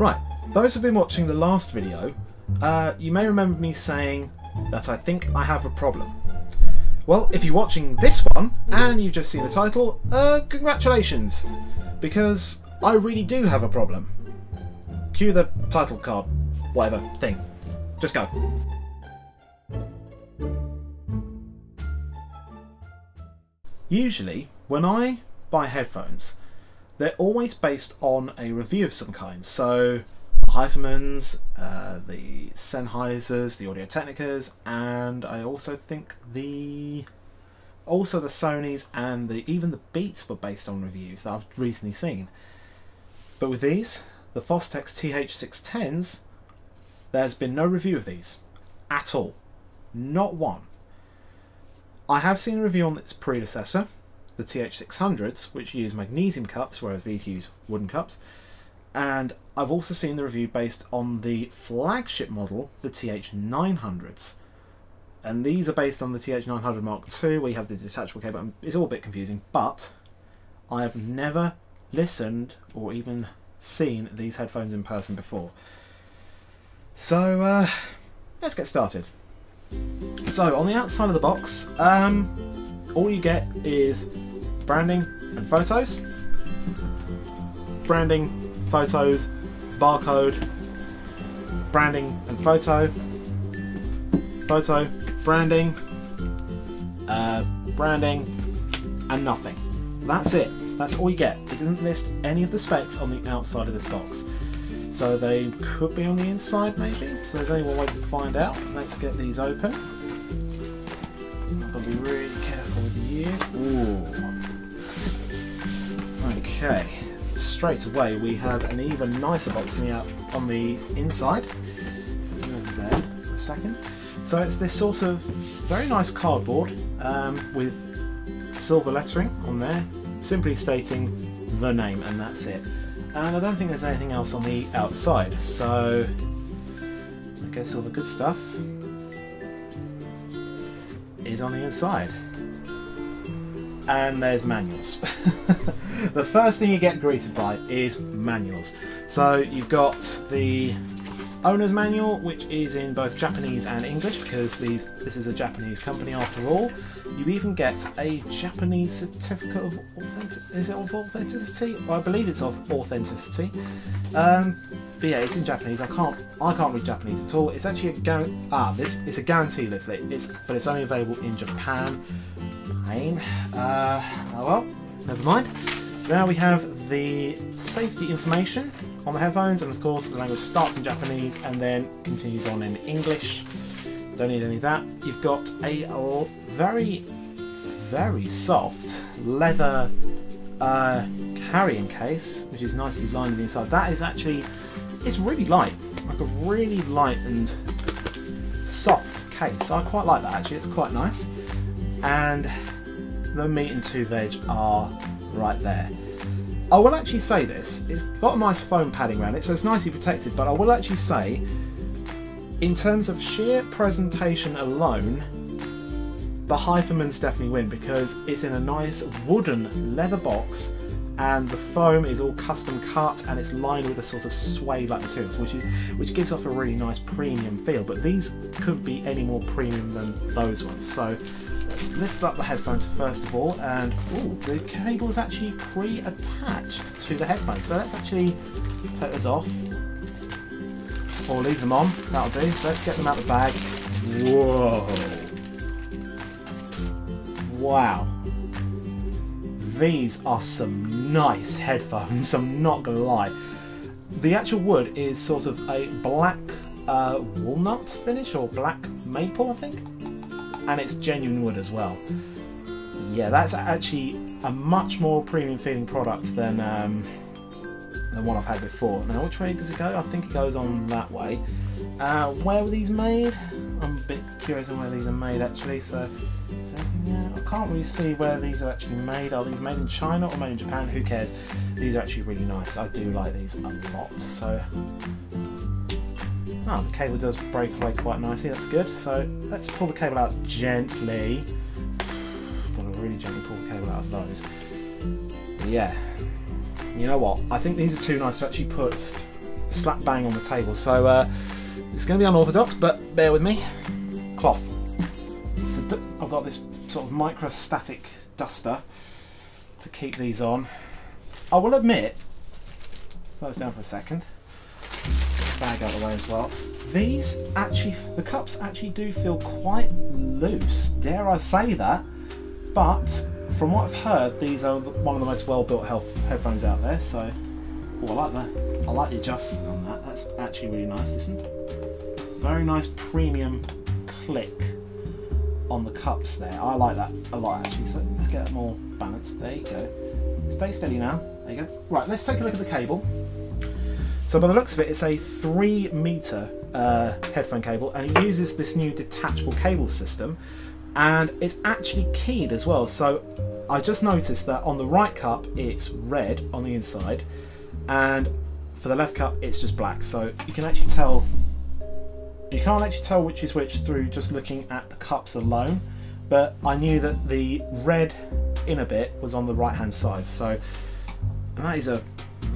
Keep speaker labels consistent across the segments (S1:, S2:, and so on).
S1: Right, those who've been watching the last video, uh, you may remember me saying that I think I have a problem. Well, if you're watching this one and you've just seen the title, uh, congratulations, because I really do have a problem. Cue the title card, whatever thing. Just go. Usually, when I buy headphones, they're always based on a review of some kind. So, the HiFiMans, uh, the Sennheisers, the Audio Technicas, and I also think the also the Sony's and the even the Beats were based on reviews that I've recently seen. But with these, the Fostex TH610s, there's been no review of these at all, not one. I have seen a review on its predecessor, the TH600s, which use magnesium cups, whereas these use wooden cups. And I've also seen the review based on the flagship model, the TH900s. And these are based on the TH900 Mark II, We have the detachable cable. It's all a bit confusing, but I have never listened or even seen these headphones in person before. So, uh, let's get started. So on the outside of the box, um, all you get is branding and photos. Branding, photos, barcode, branding and photo, photo, branding, uh, branding, and nothing. That's it. That's all you get. It doesn't list any of the specs on the outside of this box. So they could be on the inside maybe. So there's only one way to find out. Let's get these open. Okay. Straight away we have an even nicer box on the, out on the inside. There for a second. So it's this sort of very nice cardboard um, with silver lettering on there, simply stating the name, and that's it. And I don't think there's anything else on the outside, so I guess all the good stuff is on the inside. And there's manuals. the first thing you get greeted by is manuals. So you've got the owner's manual, which is in both Japanese and English, because these this is a Japanese company after all. You even get a Japanese certificate of authentic is it of authenticity? I believe it's of authenticity. Um, but yeah, it's in Japanese. I can't I can't read Japanese at all. It's actually a guarantee. Ah, this it's a guarantee leaflet. It's but it's only available in Japan. Pain. Uh, oh well, never mind. Now we have the safety information on the headphones, and of course the language starts in Japanese and then continues on in English. Don't need any of that. You've got a very, very soft leather uh, carrying case, which is nicely lined on the inside. That is actually, it's really light, like a really light and soft case. I quite like that actually. It's quite nice. And the meat and two veg are right there. I will actually say this, it's got a nice foam padding around it, so it's nicely protected, but I will actually say, in terms of sheer presentation alone, the HiFiMans definitely win because it's in a nice wooden leather box and the foam is all custom cut and it's lined with a sort of suede-like materials, which is which gives off a really nice premium feel. But these couldn't be any more premium than those ones. So let's lift up the headphones first of all, and ooh, the cable is actually pre-attached to the headphones. So let's actually take those off, or leave them on. That'll do. Let's get them out of the bag. Whoa! Wow. These are some nice headphones, I'm not gonna lie. The actual wood is sort of a black uh, walnut finish, or black maple, I think? And it's genuine wood as well. Yeah, that's actually a much more premium feeling product than um, the one I've had before. Now, which way does it go? I think it goes on that way. Uh, where were these made? I'm a bit curious on where these are made actually, so yeah, I can't really see where these are actually made. Are these made in China or made in Japan? Who cares? These are actually really nice. I do like these a lot. So, oh, the cable does break away quite nicely. That's good. So let's pull the cable out gently. Got to really gently pull the cable out of those. Yeah. You know what? I think these are too nice to actually put slap bang on the table. So uh, it's going to be unorthodox, but bear with me. Cloth. So I've got this sort of microstatic duster to keep these on. I will admit, those down for a second. Bag out of the way as well. These actually, the cups actually do feel quite loose. Dare I say that? But from what I've heard, these are one of the most well-built headphones out there. So, oh, I like that. I like the adjustment on that. That's actually really nice. Listen, very nice premium click on the cups there. I like that a lot actually. So let's get it more balance. There you go. Stay steady now. There you go. Right, let's take a look at the cable. So by the looks of it, it's a three meter uh, headphone cable and it uses this new detachable cable system and it's actually keyed as well. So I just noticed that on the right cup, it's red on the inside and for the left cup, it's just black. So you can actually tell you can't actually tell which is which through just looking at the cups alone, but I knew that the red inner bit was on the right hand side. So that is a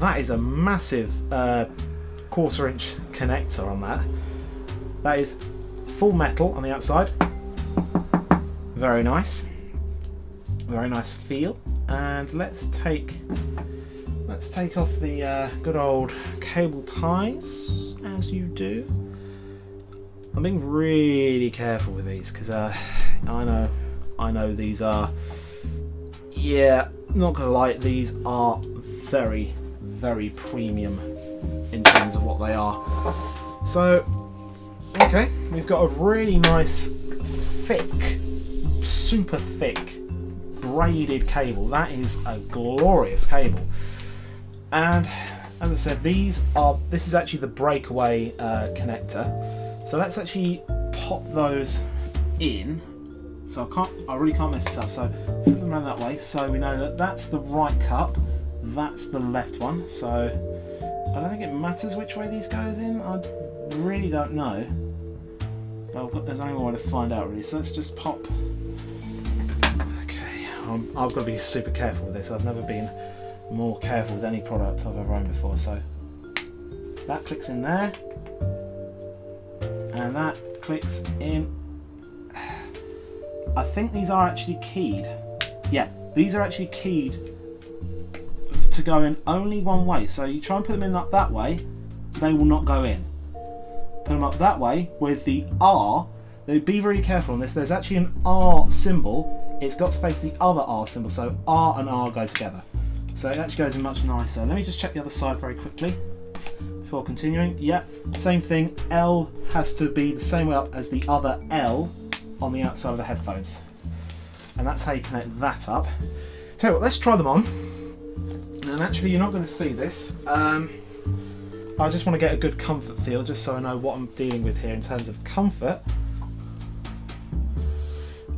S1: that is a massive uh, quarter inch connector on that. That is full metal on the outside. Very nice. Very nice feel. And let's take let's take off the uh, good old cable ties as you do. I'm being really careful with these because uh, I know, I know these are, yeah, not gonna lie, these are very, very premium in terms of what they are. So, okay, we've got a really nice, thick, super thick, braided cable. That is a glorious cable. And as I said, these are, this is actually the breakaway uh, connector. So let's actually pop those in. So I can't, I really can't mess this up. So flip them around that way. So we know that that's the right cup, that's the left one. So I don't think it matters which way these goes in. I really don't know. But I've got there's only one way to find out really. So let's just pop. Okay, i I've got to be super careful with this. I've never been more careful with any product I've ever owned before. So that clicks in there and that clicks in. I think these are actually keyed. Yeah, these are actually keyed to go in only one way. So you try and put them in up that way, they will not go in. Put them up that way with the R. They be really careful on this. There's actually an R symbol. It's got to face the other R symbol. So R and R go together. So it actually goes in much nicer. Let me just check the other side very quickly before continuing. Yep, same thing. L has to be the same way up as the other L on the outside of the headphones. And that's how you connect that up. Tell you what, let's try them on. And actually, you're not going to see this. Um, I just want to get a good comfort feel, just so I know what I'm dealing with here in terms of comfort.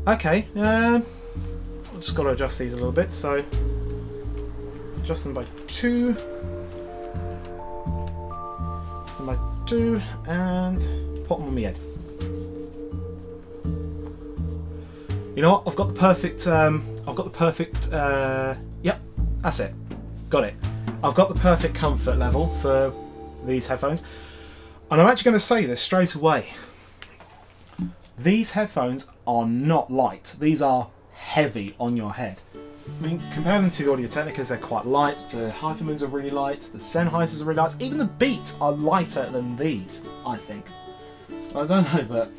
S1: Okay, um, I've just got to adjust these a little bit. So, adjust them by two by two and put them on my head. You know what? I've got the perfect. Um, I've got the perfect. Uh, yep, that's it. Got it. I've got the perfect comfort level for these headphones, and I'm actually going to say this straight away. These headphones are not light. These are heavy on your head. I mean, compare them to the Audio Technicas, they're quite light. The HiFiMans are really light. The Sennheisers are really light. Even the Beats are lighter than these, I think. I don't know, but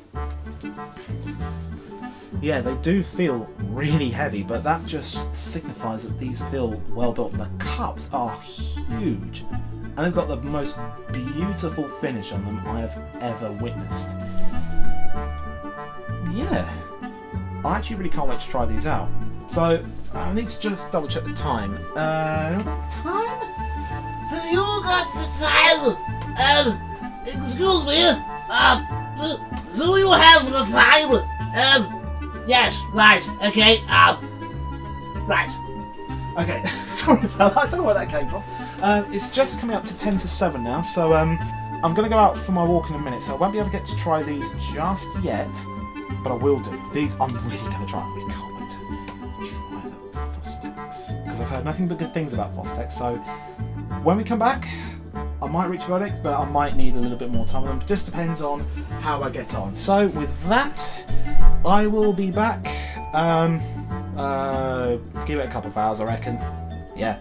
S1: yeah, they do feel really heavy, but that just signifies that these feel well built. The cups are huge, and they've got the most beautiful finish on them I have ever witnessed. Yeah, I actually really can't wait to try these out. So I need to just double check the time. Uh, time?
S2: Have you got the time? Um, excuse me. Um, do you have the time? Um, yes, right, okay, um, right.
S1: Okay, sorry about that. I don't know where that came from. Um, it's just coming up to 10 to 7 now, so um, I'm going to go out for my walk in a minute, so I won't be able to get to try these just yet, but I will do. These I'm really going to try. I can't because I've heard nothing but good things about Fostex. So when we come back, I'm might reach verdict, but I might need a little bit more time on them. Just depends on how I get on. So with that, I will be back. Um, uh, give it a couple of hours, I reckon. Yeah,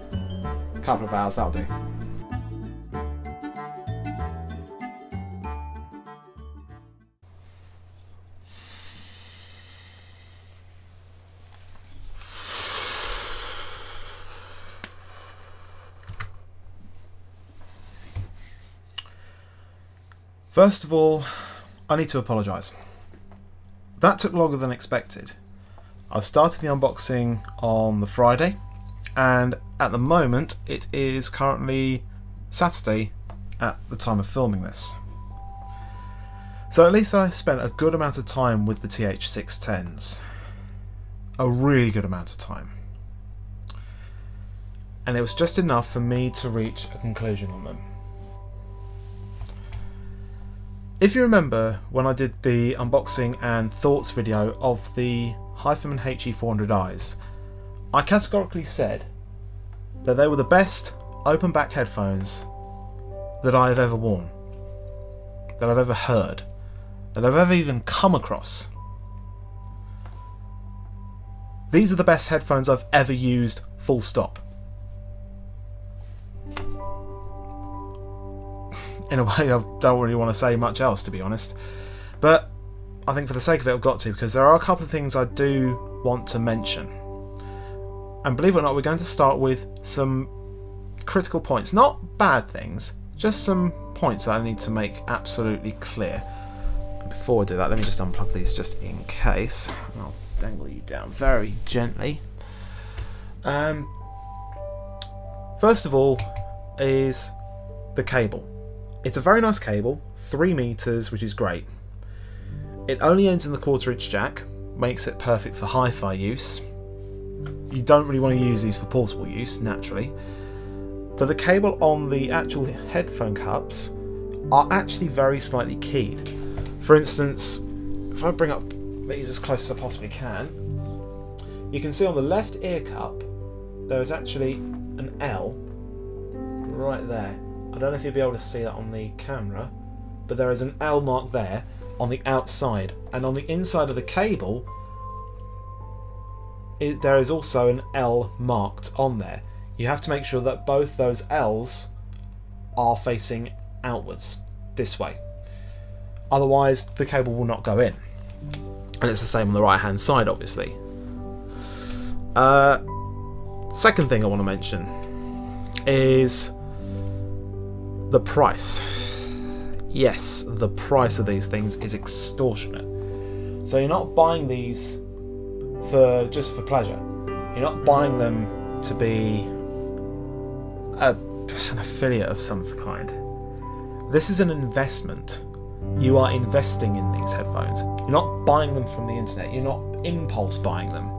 S1: a couple of hours, that'll do. First of all, I need to apologise. That took longer than expected. I started the unboxing on the Friday, and at the moment it is currently Saturday at the time of filming this. So at least I spent a good amount of time with the TH610s. A really good amount of time. And it was just enough for me to reach a conclusion on them. If you remember when I did the unboxing and thoughts video of the HiFiMan HE400Is, I categorically said that they were the best open back headphones that I have ever worn, that I've ever heard, that I've ever even come across. These are the best headphones I've ever used, full stop. In a way I don't really want to say much else to be honest. But I think for the sake of it I've got to because there are a couple of things I do want to mention. And believe it or not, we're going to start with some critical points. Not bad things, just some points that I need to make absolutely clear. Before I do that, let me just unplug these just in case. I'll dangle you down very gently. Um, first of all is the cable. It's a very nice cable, 3 meters, which is great. It only ends in the quarter inch jack, makes it perfect for hi-fi use. You don't really want to use these for portable use, naturally. But the cable on the actual headphone cups are actually very slightly keyed. For instance, if I bring up these as close as I possibly can, you can see on the left ear cup there is actually an L right there I don't know if you'll be able to see that on the camera, but there is an L mark there on the outside, and on the inside of the cable, it, there is also an L marked on there. You have to make sure that both those L's are facing outwards, this way. Otherwise, the cable will not go in. And it's the same on the right hand side, obviously. Uh, second thing I want to mention is the price. Yes, the price of these things is extortionate. So you're not buying these for just for pleasure. You're not buying them to be a, an affiliate of some kind. This is an investment. You are investing in these headphones. You're not buying them from the internet. You're not impulse buying them.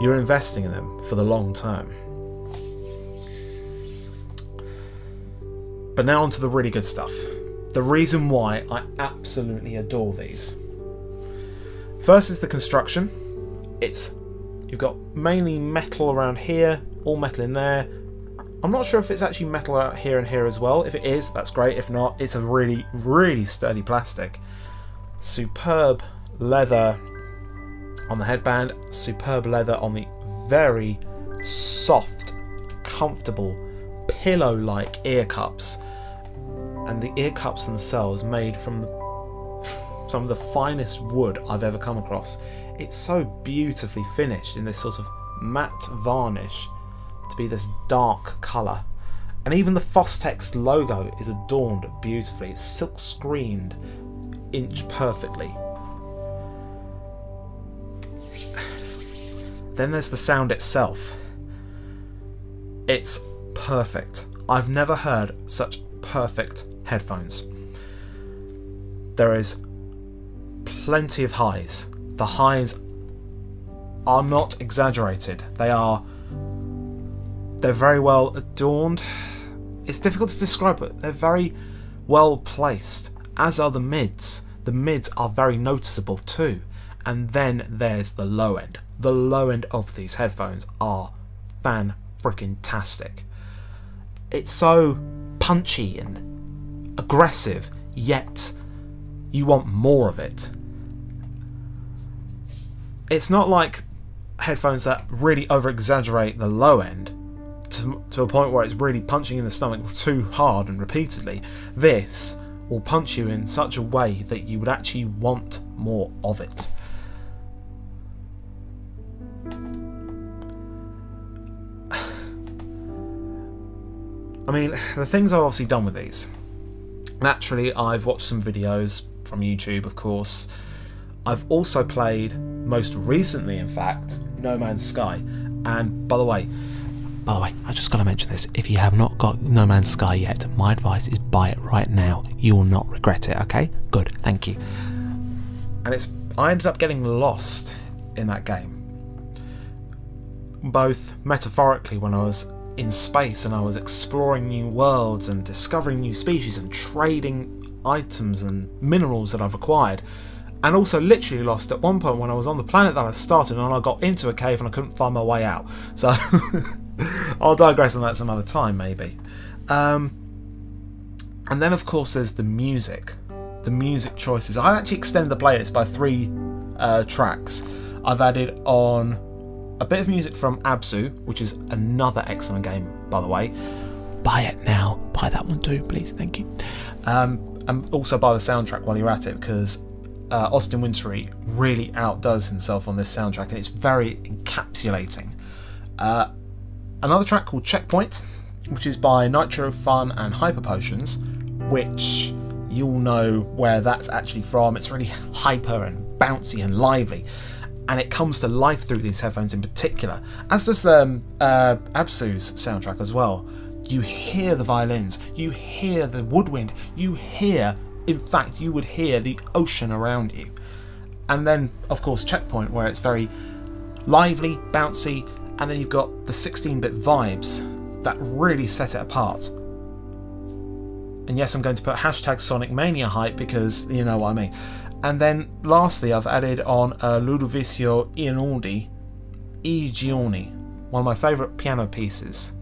S1: You're investing in them for the long term. But now onto the really good stuff. The reason why I absolutely adore these. First is the construction. It's you've got mainly metal around here, all metal in there. I'm not sure if it's actually metal out here and here as well. If it is, that's great. If not, it's a really, really sturdy plastic. Superb leather on the headband, superb leather on the very soft, comfortable, pillow-like ear cups and the ear cups themselves made from some of the finest wood I've ever come across. It's so beautifully finished in this sort of matte varnish to be this dark colour. And even the Fostex logo is adorned beautifully. It's silk screened inch perfectly. Then there's the sound itself. It's perfect. I've never heard such perfect headphones. There is plenty of highs. The highs are not exaggerated. They are they're very well adorned. It's difficult to describe, but they're very well placed, as are the mids. The mids are very noticeable too. And then there's the low end. The low end of these headphones are fan freaking tastic. It's so punchy and aggressive, yet you want more of it. It's not like headphones that really over exaggerate the low end to, to a point where it's really punching in the stomach too hard and repeatedly. This will punch you in such a way that you would actually want more of it. I mean, the things I've obviously done with these. Naturally, I've watched some videos from YouTube, of course. I've also played, most recently, in fact, No Man's Sky. And by the way, by the way, I just got to mention this. If you have not got No Man's Sky yet, my advice is buy it right now. You will not regret it. Okay? Good. Thank you. And it's I ended up getting lost in that game, both metaphorically when I was in space and I was exploring new worlds and discovering new species and trading items and minerals that I've acquired. And also literally lost at one point when I was on the planet that I started and I got into a cave and I couldn't find my way out. So I'll digress on that some other time maybe. Um, and then of course there's the music. The music choices. I actually extended the playlist by three uh, tracks. I've added on a bit of music from Abzu, which is another excellent game, by the way. Buy it now. Buy that one too, please. Thank you. Um, and also buy the soundtrack while you're at it, because uh, Austin Wintory really outdoes himself on this soundtrack, and it's very encapsulating. Uh, another track called Checkpoint, which is by Nitro Fun and Hyper Potions, which you'll know where that's actually from. It's really hyper and bouncy and lively and it comes to life through these headphones in particular, as does um, uh, Abzu's soundtrack as well. You hear the violins, you hear the woodwind, you hear, in fact, you would hear the ocean around you. And then, of course, Checkpoint, where it's very lively, bouncy, and then you've got the 16 bit vibes that really set it apart. And yes, I'm going to put hashtag Sonic Mania hype because you know what I mean. And then lastly, I've added on Ludovico Einaudi, E. Giorni, one of my favourite piano pieces.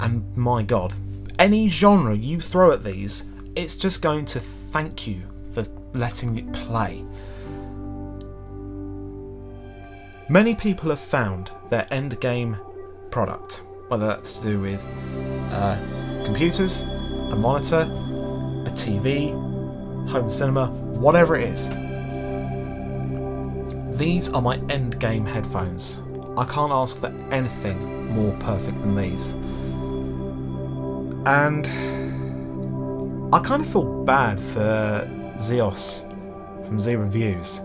S1: And my god, any genre you throw at these, it's just going to thank you for letting it play. Many people have found their end game product, whether that's to do with uh, computers, a monitor, a TV, home cinema, whatever it is. These are my end game headphones. I can't ask for anything more perfect than these. And I kind of feel bad for Zeos from Z Reviews.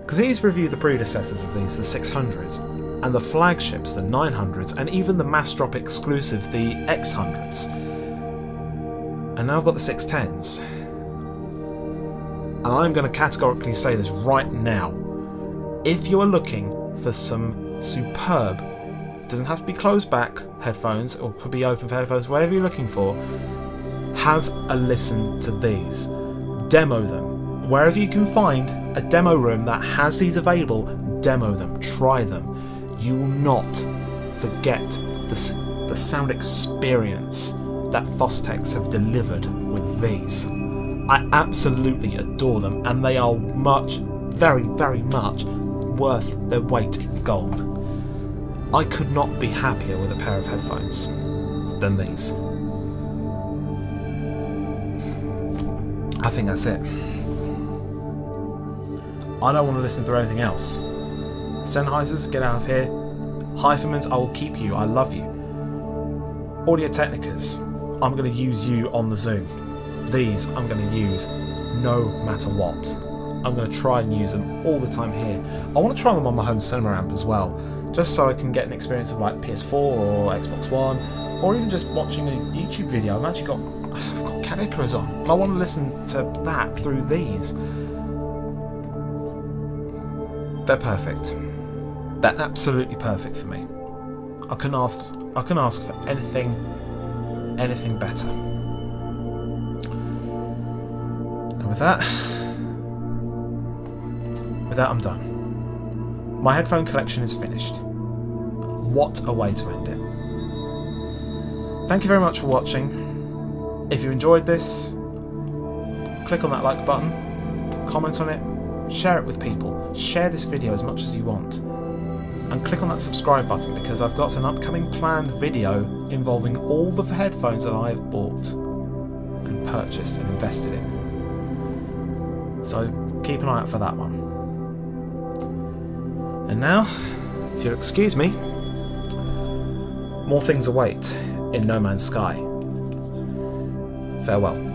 S1: Because he's reviewed the predecessors of these, the 600s, and the flagships, the 900s, and even the Massdrop exclusive, the X100s. And now I've got the 610s and I'm going to categorically say this right now. If you are looking for some superb, doesn't have to be closed back headphones or could be open headphones, whatever you're looking for, have a listen to these. Demo them. Wherever you can find a demo room that has these available, demo them, try them. You will not forget the, the sound experience that Fostex have delivered with these. I absolutely adore them, and they are much, very, very much worth their weight in gold. I could not be happier with a pair of headphones than these. I think that's it. I don't want to listen to anything else. Sennheisers, get out of here. HiFiMans, I will keep you. I love you. Audio Technicas, I'm going to use you on the Zoom these I'm going to use no matter what. I'm going to try and use them all the time here. I want to try them on my home cinema amp as well, just so I can get an experience of like PS4 or Xbox One, or even just watching a YouTube video. I've actually got I've got Cat on, and I want to listen to that through these. They're perfect. They're absolutely perfect for me. I can ask I can ask for anything anything better. With that, with that I'm done. My headphone collection is finished. What a way to end it. thank you very much for watching. If you enjoyed this, click on that like button, comment on it, share it with people, share this video as much as you want, and click on that subscribe button because I've got an upcoming planned video involving all the headphones that I have bought and purchased and invested in. So keep an eye out for that one. And now, if you'll excuse me, more things await in No Man's Sky. Farewell.